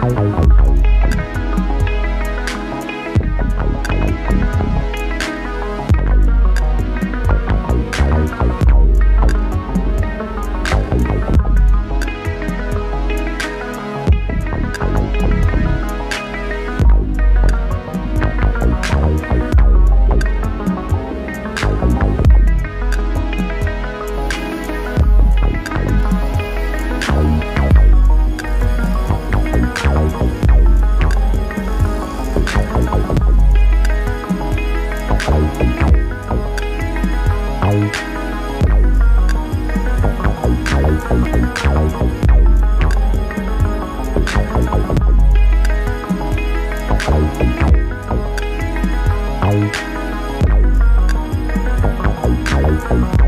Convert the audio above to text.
Bye. Bye.